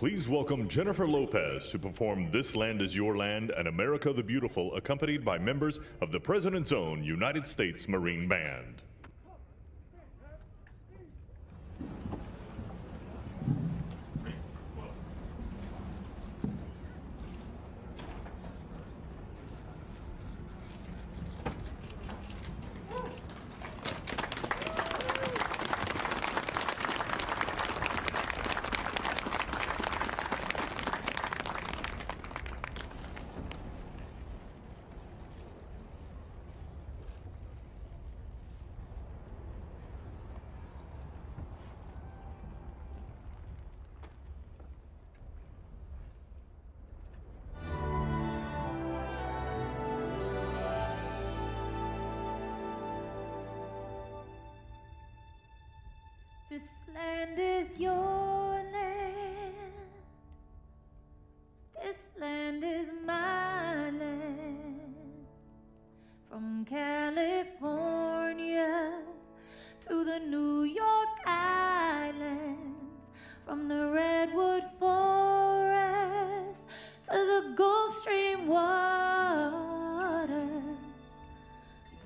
Please welcome Jennifer Lopez to perform This Land Is Your Land and America the Beautiful, accompanied by members of the President's Own United States Marine Band.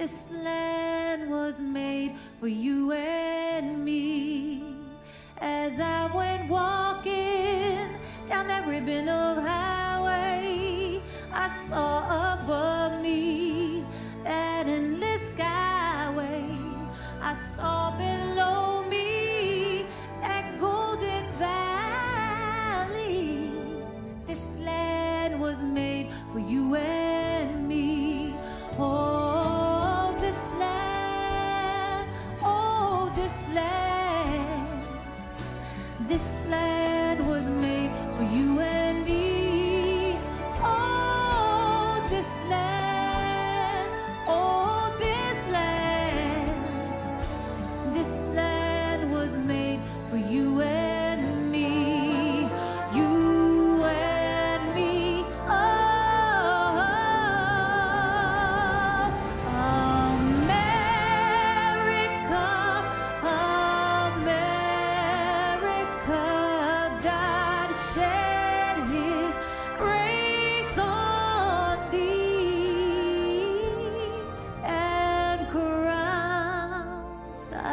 This land was made for you and me. As I went walking down that ribbon of highway, I saw above me that endless skyway. I saw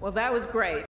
Well, that was great.